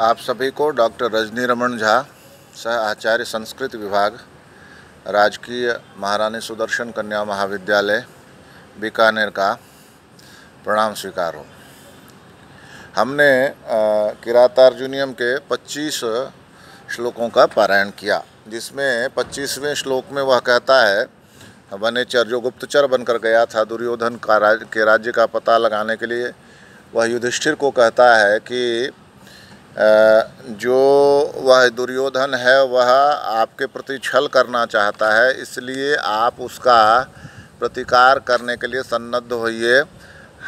आप सभी को डॉक्टर रजनी रमन झा सह आचार्य संस्कृत विभाग राजकीय महारानी सुदर्शन कन्या महाविद्यालय बीकानेर का प्रणाम स्वीकार। हो हमने किरातार्जुनियम के 25 श्लोकों का पारायण किया जिसमें 25वें श्लोक में वह कहता है वनेचर जो गुप्तचर बनकर गया था दुर्योधन का राज, के राज्य का पता लगाने के लिए वह युधिष्ठिर को कहता है कि जो वह दुर्योधन है वह आपके प्रति छल करना चाहता है इसलिए आप उसका प्रतिकार करने के लिए सन्नद्ध होइए।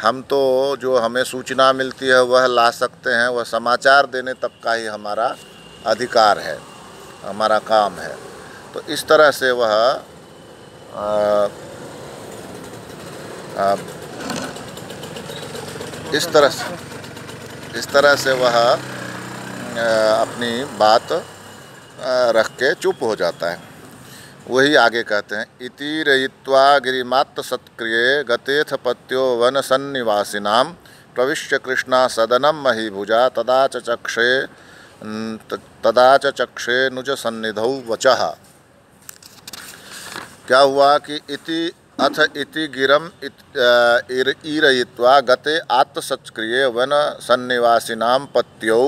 हम तो जो हमें सूचना मिलती है वह ला सकते हैं वह समाचार देने तक का ही हमारा अधिकार है हमारा काम है। तो इस तरह से वह आ, आ, इस तरह से इस तरह से वह अपनी बात रख के चुप हो जाता है। वही आगे कहते हैं, इति रयित्वा सत्क्रिय गतेथ पत्यो वन सन्निवासिनाम प्रविश्य कृष्णा सदनम महीभुजा तदा चक्षे तदा चक्षे नुज सन्निधौ वचः। क्या हुआ कि इति, अथ इति गिरम ईरयित्वा गते आत्मसत्क्रिय वन सन्निवासिनाम पत्यौ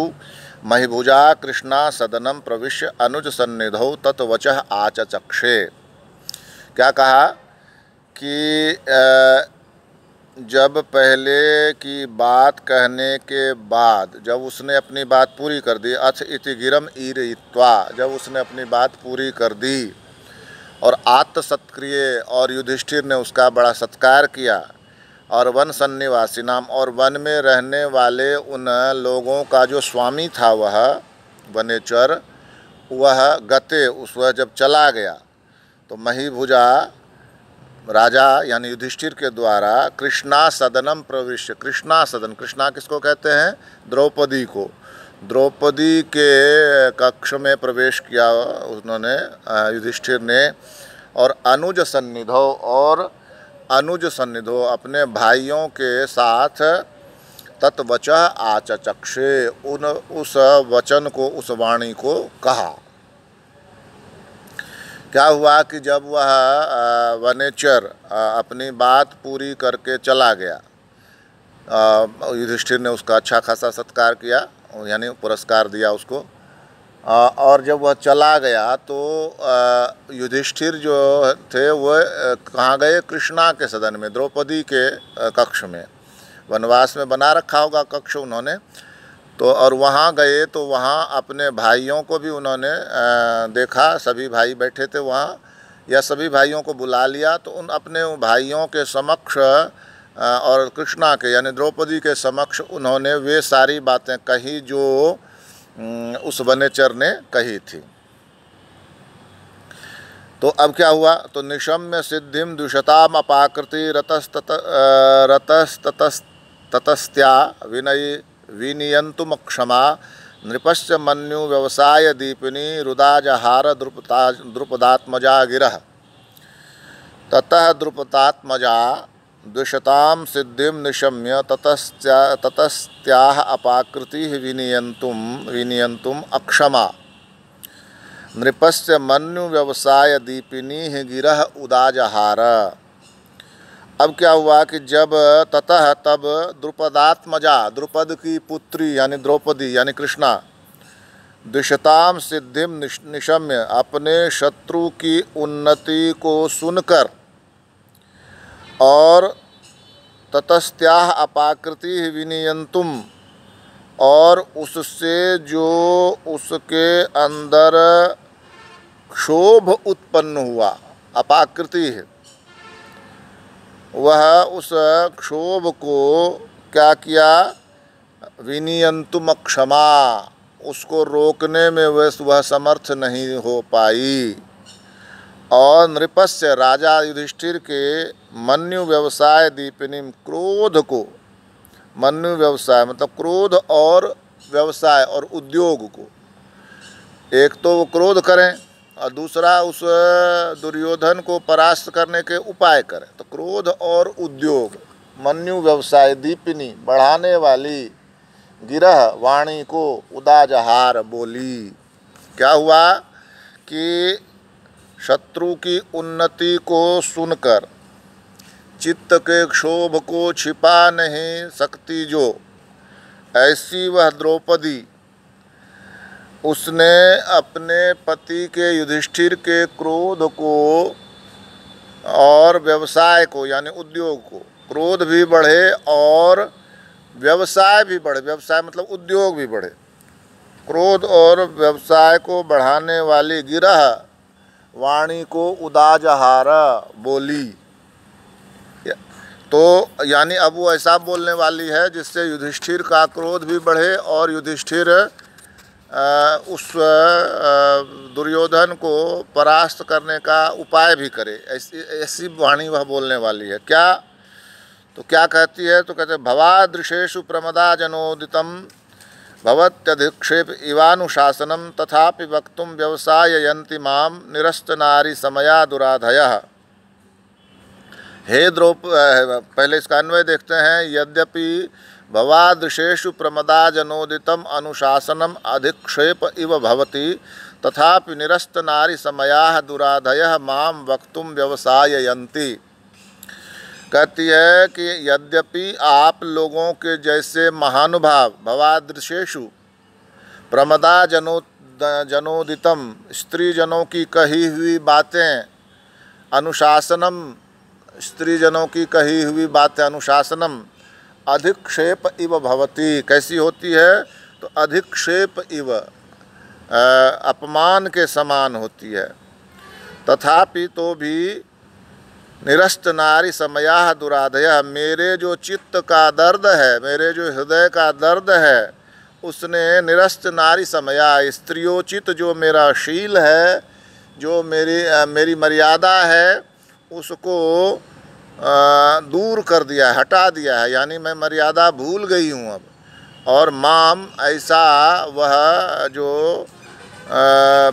महिभुजा कृष्णा सदनम प्रविश्य अनुज सन्निधौ तत्वच आचचक्षे। क्या कहा कि जब पहले की बात कहने के बाद, जब उसने अपनी बात पूरी कर दी, अथ इति गिरम ईरित्वा जब उसने अपनी बात पूरी कर दी, और आत्म सत्क्रिय और युधिष्ठिर ने उसका बड़ा सत्कार किया और वन सन्निवासी नाम, और वन में रहने वाले उन लोगों का जो स्वामी था वह, वनेचर, वह गते उस वह जब चला गया तो महीभुजा राजा यानी युधिष्ठिर के द्वारा कृष्णा सदनम प्रविश्य कृष्णा सदन, कृष्णा किसको कहते हैं? द्रौपदी को। द्रौपदी के कक्ष में प्रवेश किया उन्होंने युधिष्ठिर ने, और अनुज सन्निधो और अनुज सन्निधो अपने भाइयों के साथ तत्वच आचचक्षे। उन, उस वचन को, उस वाणी को कहा। क्या हुआ कि जब वह वनेचर अपनी बात पूरी करके चला गया युधिष्ठिर ने उसका अच्छा खासा सत्कार किया, यानी पुरस्कार दिया उसको और जब वह चला गया तो युधिष्ठिर जो थे वह कहाँ गए? कृष्णा के सदन में, द्रौपदी के कक्ष में। वनवास में बना रखा होगा कक्ष उन्होंने। तो और वहाँ गए तो वहाँ अपने भाइयों को भी उन्होंने देखा। सभी भाई बैठे थे वहाँ, या सभी भाइयों को बुला लिया। तो उन अपने भाइयों के समक्ष और कृष्णा के, यानी द्रौपदी के समक्ष उन्होंने वे सारी बातें कही जो उस वनेचर ने कही थी। तो अब क्या हुआ? तो निशम्य सिद्धिम दुषताम अपाकृति रतस्तत रतस्ततस्त्या विनयी विनियंतुम क्षमा नृपश्च मन्यु व्यवसाय दीपिनी रुदाजहार द्रुपता, द्रुपदात्मजा गिरह ततः द्रुपदात्मजा द्विशतां सिद्धिं निशम्य ततस्त्या ततस्त्याह अपाकृति विनियंतुम विनियंतुम अक्षमा। नृपस्य मनु व्यवसाय दीपिनी गिरह उदाजहार। अब क्या हुआ कि जब ततः तब द्रुपदात्मजा, द्रुपद की पुत्री यानी द्रौपदी यानी कृष्णा द्विशताम सिद्धिम निशम्य अपने शत्रु की उन्नति को सुनकर और ततस्त्याह अपाकृति विनियंतुम, और उससे जो उसके अंदर क्षोभ उत्पन्न हुआ, अपाकृति है, वह उस क्षोभ को क्या किया? विनियंतुम क्षमा उसको रोकने में वह समर्थ नहीं हो पाई। और नृपस्य राजा युधिष्ठिर के मन्यु व्यवसाय दीपिनी क्रोध को, मन्यु व्यवसाय मतलब क्रोध और व्यवसाय और उद्योग को। एक तो वो क्रोध करें और दूसरा उस दुर्योधन को परास्त करने के उपाय करें। तो क्रोध और उद्योग, मन्यु व्यवसाय दीपिनी बढ़ाने वाली गिरह वाणी को उदाजहार बोली। क्या हुआ कि शत्रु की उन्नति को सुनकर, चित्त के क्षोभ को छिपा नहीं सकती जो। ऐसी वह द्रौपदी, उसने अपने पति के युधिष्ठिर के क्रोध को और व्यवसाय को, यानी उद्योग को, क्रोध भी बढ़े और व्यवसाय भी बढ़े। व्यवसाय मतलब उद्योग भी बढ़े। क्रोध और व्यवसाय को बढ़ाने वाली गिरह वाणी को उदाजहार बोली। तो यानी अब वो ऐसा बोलने वाली है जिससे युधिष्ठिर का क्रोध भी बढ़े और युधिष्ठिर उस दुर्योधन को परास्त करने का उपाय भी करे। ऐसी ऐसी वाणी वह बोलने वाली है। क्या? तो क्या कहती है? तो कहते भवादृशेषु प्रमदा जनोदितम भवत्यधिक्षेप इवानुशासनम तथापि वक्त व्यवसाय माम निरस्त नारी समया दुराधय हे द्रौप पहले इसका अन्वय देखते हैं। यद्यपि भवादृशेषु प्रमदा जनोदितम अनुशासनम अधिक्षेप इव भवति, तथापि निरस्त नारी समया दुराधय माम वक्तुम व्यवसाययन्ति। कहती है कि यद्यपि आप लोगों के जैसे महानुभाव, भवादृशेषु प्रमदा जनो जनोदितम स्त्री जनों की कही हुई बातें, अनुशासनम स्त्री जनों की कही हुई बातें, अनुशासनम, अधिक्षेप इव भवती। कैसी होती है? तो अधिक्षेप इव अपमान के समान होती है। तथापि तो भी निरस्त नारी समया दुराधय मेरे जो चित्त का दर्द है मेरे जो हृदय का दर्द है उसने निरस्त नारी समया। स्त्रियोचित जो मेरा शील है जो मेरी मेरी मर्यादा है उसको दूर कर दिया है हटा दिया है। यानी मैं मर्यादा भूल गई हूँ अब। और माम ऐसा वह जो आ,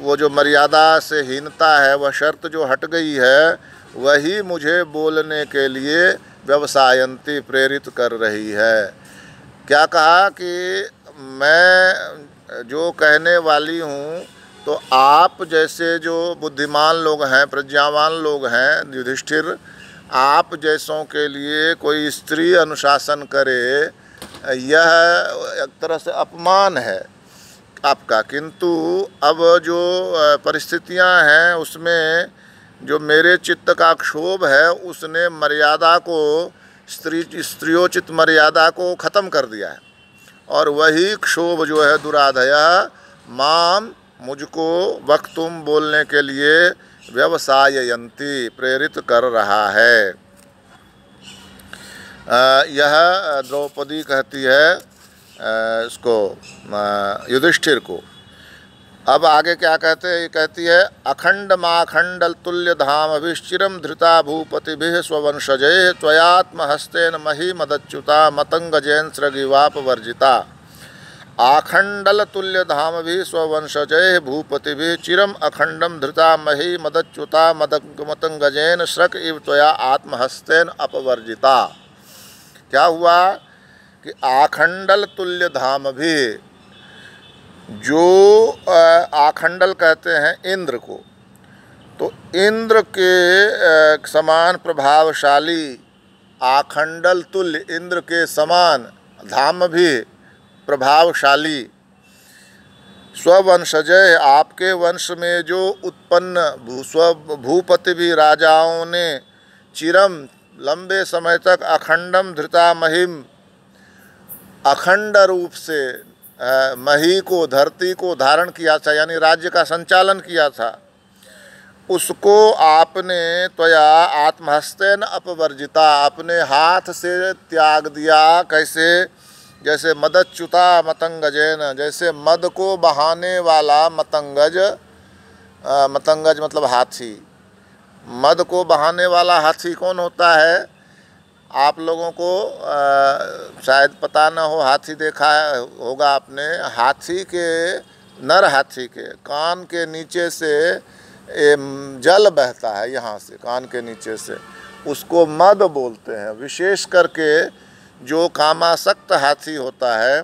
वो जो मर्यादा से हीनता है, वह शर्त जो हट गई है, वही मुझे बोलने के लिए व्यवसायंती प्रेरित कर रही है। क्या कहा कि मैं जो कहने वाली हूँ तो आप जैसे जो बुद्धिमान लोग हैं, प्रज्ञावान लोग हैं, युधिष्ठिर, आप जैसों के लिए कोई स्त्री अनुशासन करे, यह एक तरह से अपमान है। आपका। किंतु अब जो परिस्थितियाँ हैं, उसमें जो मेरे चित्त का क्षोभ है, उसने मर्यादा को, स्त्री, स्त्रियोचित मर्यादा को ख़त्म कर दिया है। और वही क्षोभ जो है दुराधय माम मुझको वक्तुम बोलने के लिए व्यवसाययंती, प्रेरित कर रहा है। यह द्रौपदी कहती है इसको युधिष्ठिर को। अब आगे क्या कहते हैं? ये कहती है अखंड माखंडल तुल्य धाम अभिश्चिरम धृता भूपति स्वंशजय त्वयात्म हस्तेन मही मदच्युता मतंग जैन सृगिवाप वर्जिता आखंडल तुल्य धाम भी स्वंशजय भूपति भी चिरम अखंडम धृता मही मदच्युता मदंग मतंगजेन श्रक इव त्वया आत्महस्तेन अपवर्जिता। क्या हुआ? कि आखंडल तुल्य धाम भी जो आखंडल कहते हैं इंद्र को तो इंद्र के समान प्रभावशाली आखंडल तुल्य इंद्र के समान धाम भी प्रभावशाली स्ववंशजय आपके वंश में जो उत्पन्न स्व भूपति भी राजाओं ने चिरम लंबे समय तक अखंडम धृता महिम अखंड रूप से मही को धरती को धारण किया था यानी राज्य का संचालन किया था। उसको आपने त्वया आत्महस्तेन अपवर्जिता अपने हाथ से त्याग दिया। कैसे? जैसे मदच्युता मतंगजैन जैसे मद को बहाने वाला मतंगज आ, मतंगज मतलब हाथी। मद को बहाने वाला हाथी कौन होता है? आप लोगों को आ, शायद पता ना हो हाथी देखा होगा आपने हाथी के नर हाथी के कान के नीचे से ए, जल बहता है यहाँ से कान के नीचे से। उसको मद बोलते हैं। विशेष करके जो कामासक्त हाथी होता है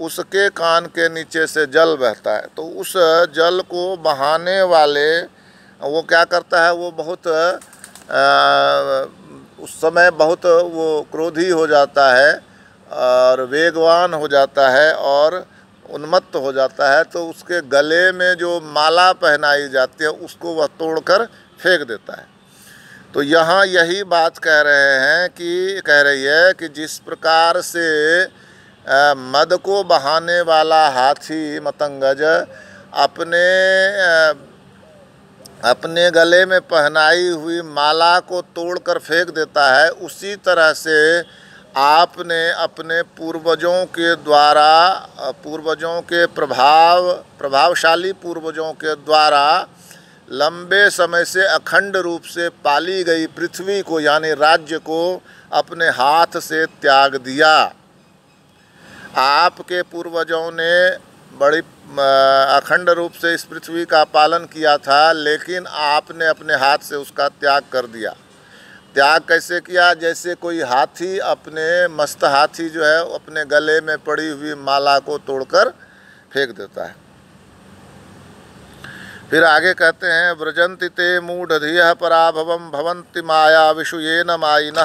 उसके कान के नीचे से जल बहता है। तो उस जल को बहाने वाले वो क्या करता है? वो बहुत आ, उस समय बहुत वो क्रोधी हो जाता है और वेगवान हो जाता है और उन्मत्त हो जाता है तो उसके गले में जो माला पहनाई जाती है, उसको वह तोड़कर फेंक देता है। तो यहाँ यही बात कह रहे हैं कि, कह रही है कि जिस प्रकार से मद को बहाने वाला हाथी मतंगज अपने अपने गले में पहनाई हुई माला को तोड़कर फेंक देता है। उसी तरह से आपने अपने पूर्वजों के द्वारा, पूर्वजों के प्रभाव, प्रभावशाली पूर्वजों के द्वारा लंबे समय से अखंड रूप से पाली गई पृथ्वी को, यानी राज्य को अपने हाथ से त्याग दिया। आपके पूर्वजों ने बड़ी अखंड रूप से इस पृथ्वी का पालन किया था, लेकिन आपने अपने हाथ से उसका त्याग कर दिया। त्याग कैसे किया? जैसे कोई हाथी अपने मस्त हाथी जो है, अपने गले में पड़ी हुई माला को तोड़कर फेंक देता है। फिर आगे कहते हैं व्रजंति ते मूढ़ धिय पराभव भवंति माया विषु ये न माइन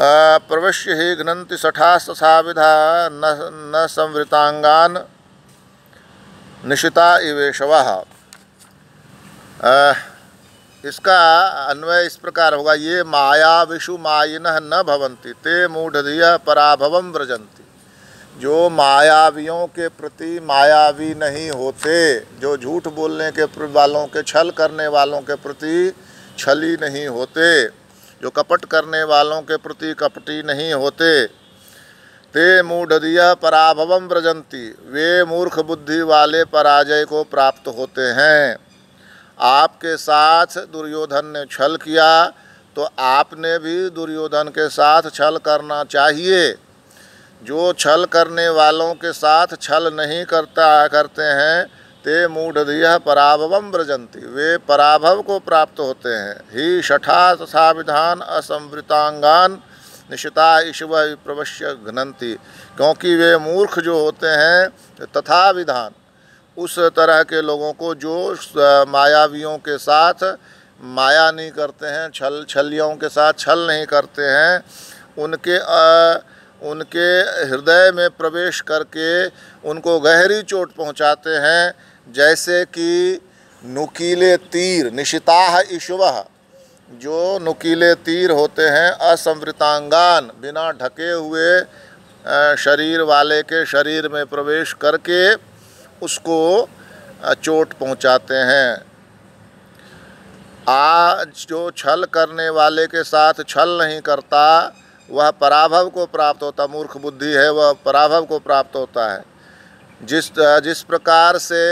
प्रवेश्य ही घ्नति सठास्था विधा न न संवृतांगान निशिता इवेशव इसका अन्वय इस प्रकार होगा, ये माया विषु मायिन न भवंती ते मूढ़ पराभवम व्रजंती जो मायावियों के प्रति मायावी नहीं होते, जो झूठ बोलने के वालों के, छल करने वालों के प्रति छली नहीं होते जो कपट करने वालों के प्रति कपटी नहीं होते। ते मूढ़ पराभवम व्रजंती वे मूर्ख बुद्धि वाले पराजय को प्राप्त होते हैं। आपके साथ दुर्योधन ने छल किया तो आपने भी दुर्योधन के साथ छल करना चाहिए। जो छल करने वालों के साथ छल नहीं करता, करते हैं ते मूढ़ पराभवम व्रजंती वे पराभव को प्राप्त होते हैं। ही शठा तथा विधान असंवृतांगान निशिता ईश्व प्रवश्य घनंती क्योंकि वे मूर्ख जो होते हैं तथा विधान। उस तरह के लोगों को जो मायावियों के साथ माया नहीं करते हैं छल छलियों के साथ छल नहीं करते हैं उनके आ, उनके हृदय में प्रवेश करके उनको गहरी चोट पहुंचाते हैं, जैसे कि नुकीले तीर, निशिताह ईश्व, जो नुकीले तीर होते हैं, असंवृतांगान, बिना ढके हुए शरीर वाले के शरीर में प्रवेश करके उसको चोट पहुंचाते हैं। आज जो छल करने वाले के साथ छल नहीं करता वह पराभव को प्राप्त होता, मूर्ख बुद्धि है, वह पराभव को प्राप्त होता है। जिस जिस प्रकार से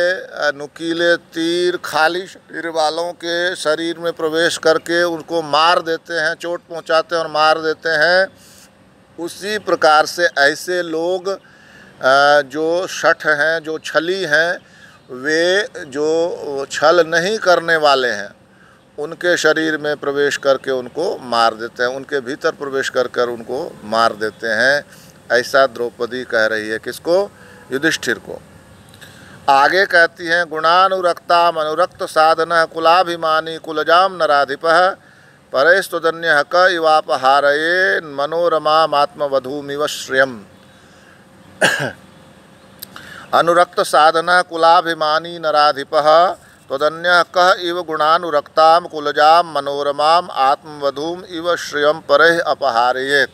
नुकीले तीर खाली शरीर वालों के शरीर में प्रवेश करके उनको मार देते हैं, चोट पहुंचाते हैं और मार देते हैं, उसी प्रकार से ऐसे लोग जो शठ हैं, जो छली हैं, वे जो छल नहीं करने वाले हैं। उनके शरीर में प्रवेश करके उनको मार देते हैं, उनके भीतर प्रवेश कर कर उनको मार देते हैं, ऐसा द्रौपदी कह रही है किसको? युधिष्ठिर को। आगे कहती हैं गुणानुरक्ता अनुरक्त साधन कुलाभिमानी कुलजाम नराधिप परेस्तुदन्य क इवापहारये मनोरमा मात्मवधूमिव श्रियम। अनुरक्त साधना कुलाभिमानी नराधिप तदन्य कह इव गुणानुरक्ता कुलजा मनोरमा आत्मवधूम, इव श्रियम पर अपहारेत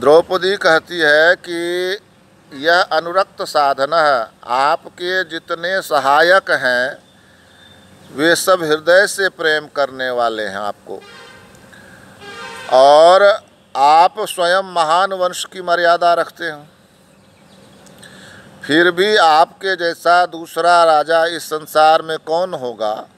द्रौपदी कहती है कि यह अनुरक्त साधन आपके जितने सहायक हैं, वे सब हृदय से प्रेम करने वाले हैं आपको। और आप स्वयं महान वंश की मर्यादा रखते हैं। फिर भी आपके जैसा दूसरा राजा इस संसार में कौन होगा?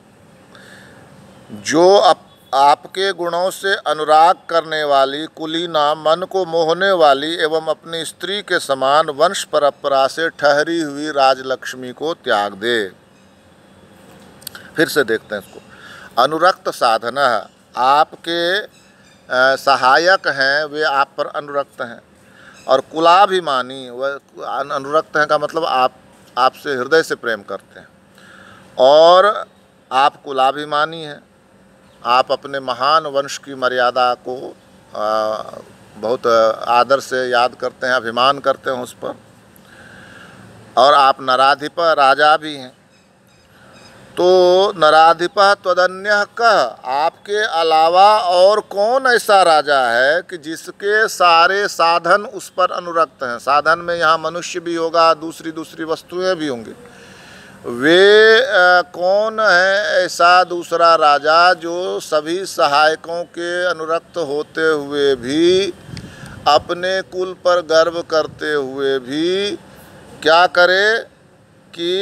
जो अप, आपके गुणों से अनुराग करने वाली कुलीना मन को मोहने वाली एवं अपनी स्त्री के समान वंश परंपरा से ठहरी हुई राजलक्ष्मी को त्याग दे। फिर से देखते हैं इसको। अनुरक्त साधना आपके सहायक हैं वे आप पर अनुरक्त हैं। और कुलाभिमानी वह अनुरक्त हैं का मतलब आप आपसे हृदय से प्रेम करते हैं। और आप कुलाभिमानी हैं। आप अपने महान वंश की मर्यादा को आ, बहुत आदर से याद करते हैं अभिमान करते हैं उस पर। और आप नराधिप राजा भी हैं। तो नराधिप त्वदन्य कह आपके अलावा और कौन ऐसा राजा है कि जिसके सारे साधन उस पर अनुरक्त हैं? साधन में यहाँ मनुष्य भी होगा दूसरी दूसरी वस्तुएँ भी होंगी। वे आ, कौन है ऐसा दूसरा राजा जो सभी सहायकों के अनुरक्त होते हुए भी अपने कुल पर गर्व करते हुए भी क्या करे कि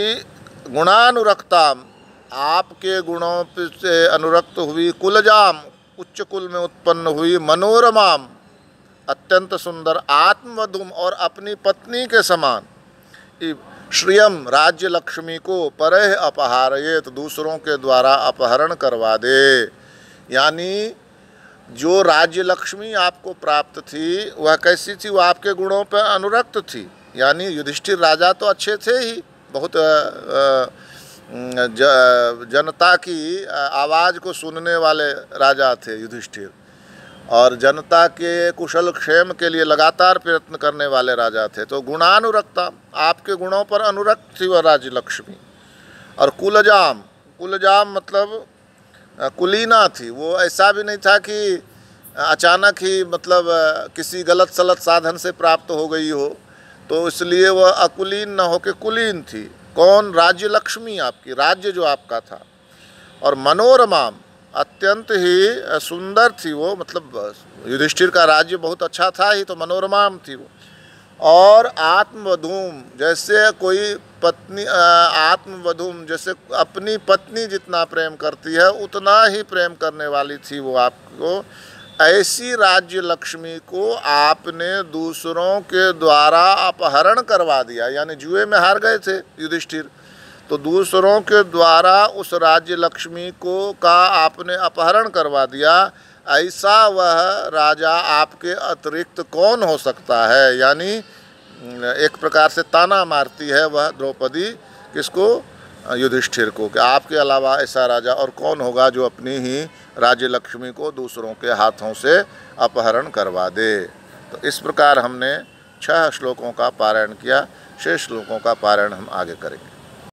गुणानुरक्ता आपके गुणों से अनुरक्त हुई कुलजाम, उच्च कुल में उत्पन्न हुई मनोरमाम, अत्यंत सुंदर आत्मवधुम और अपनी पत्नी के समान। श्रियम राज्य लक्ष्मी को परह अपहारये तो दूसरों के द्वारा अपहरण करवा दे। यानी जो राज्य लक्ष्मी आपको प्राप्त थी, वह कैसी थी? वह आपके गुणों पर अनुरक्त थी। यानी युधिष्ठिर राजा तो अच्छे थे ही, बहुत जनता की आवाज़ को सुनने वाले राजा थे युधिष्ठिर। और जनता के कुशल क्षेम के लिए लगातार प्रयत्न करने वाले राजा थे। तो गुणानुरक्ता, आपके गुणों पर अनुरक्त थी वह राज्य लक्ष्मी। और कुलजाम कुलजाम मतलब कुलीना थी। वो ऐसा भी नहीं था कि अचानक ही मतलब किसी गलत सलत साधन से प्राप्त हो गई हो। तो इसलिए वह अकुलीन न होकर कुलीन थी। कौन राज्य लक्ष्मी आपकी? राज्य जो आपका था। और मनोरमाम अत्यंत ही सुंदर थी वो मतलब युधिष्ठिर का राज्य बहुत अच्छा था ही तो मनोरमाम थी वो। और आत्मवधूम, जैसे कोई पत्नी आत्मवधूम, जैसे अपनी पत्नी जितना प्रेम करती है, उतना ही प्रेम करने वाली थी वो आपको। ऐसी राज्य लक्ष्मी को आपने दूसरों के द्वारा अपहरण करवा दिया, यानी जुए में हार गए थे युधिष्ठिर। तो दूसरों के द्वारा उस राज्य लक्ष्मी को का आपने अपहरण करवा दिया, ऐसा वह राजा आपके अतिरिक्त कौन हो सकता है? यानी, एक प्रकार से ताना मारती है वह द्रौपदी, किसको? युधिष्ठिर को कि आपके अलावा ऐसा राजा और कौन होगा जो अपनी ही राज्य लक्ष्मी को दूसरों के हाथों से अपहरण करवा दे। तो इस प्रकार हमने छह श्लोकों का पारायण किया। शेष श्लोकों का पारायण हम आगे करेंगे।